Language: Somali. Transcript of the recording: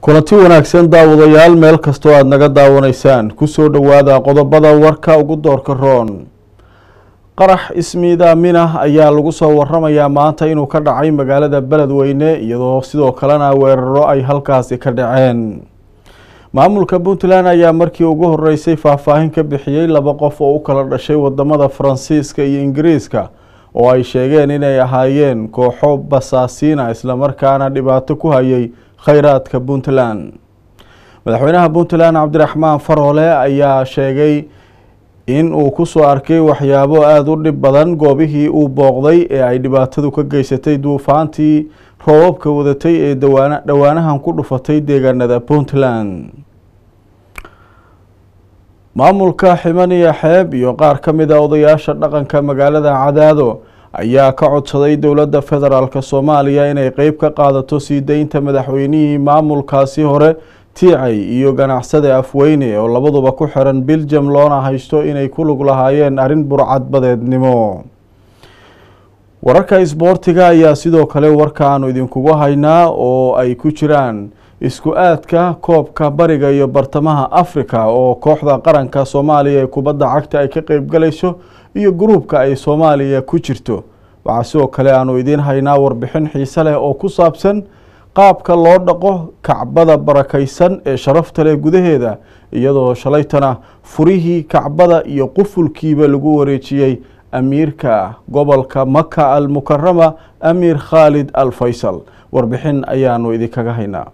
kulanti wanaagsan daawadayaal meel kastoo aada naga daawanaysaan. Kusoo dhowaada qodobada warka ugu doorka roon. Qarax ismiidaaminah ayaa lagu soo waramayaa maanta inuu ka dhacay magaalada beledweyne iyadoo sidoo kalena weeraro ay halkaasi ka dhaceen. Maamulka puntland ayaa markii ugu horeysay faahfaahin ka bixiyey laba qof oo u kala dhashay waddamada faransiiska iyo ingiriiska oo ay sheegeen inay ahaayeen kooxo basaasiina islamarkaana dhibaato ku hayay kheyraadka puntland. Madaxweynaha puntland cabdiraxmaan faroole ayaa sheegay in uu ku soo arkay waxyaabo aada u dhib badan goobihii uu booqday ee ay dhibaatadu ka geysatay duufaantii roobabka wadatay ee dhowaanahan ku dhufatay deegaanada puntland. Maamulka ximaniya xeeb iyo qaar ka mid a odayaasha dhaqanka magaalada cadaado ayaa ka codsaday dowladda federaalk soomaaliya inay qeyb ka qaadato sii deynta madaxweynihii maamulkaasi hore tiicay iyo ganacsade afweyne oo labaduba ku xiran biljam loona haysto inay ku lug lahaayeen arrin burcadbadeednimo wararka isboortiga ayaa sidoo kale warka aanu idinkugu haynaa oo ay ku jiraan isku aadka koobka bariga iyo bartamaha africa oo kooxda qaranka soomaaliya ee kubadda cagta ay ka qeybgalayso iyo gruubka ay soomaaliya ku jirto. Waxaa sidoo kale aanu idiin haynaa warbixin xiise leh oo ku saabsan qaabka loo dhaqo kacbada barakaysan ee sharafta leh gudaheeda iyadoo shalaytana furihii kacbada iyo qufulkiiba lagu wareejiyey amiirka gobolka maka al mukarama amiir khaalid al faysal warbixin ayaanu idinkaga haynaa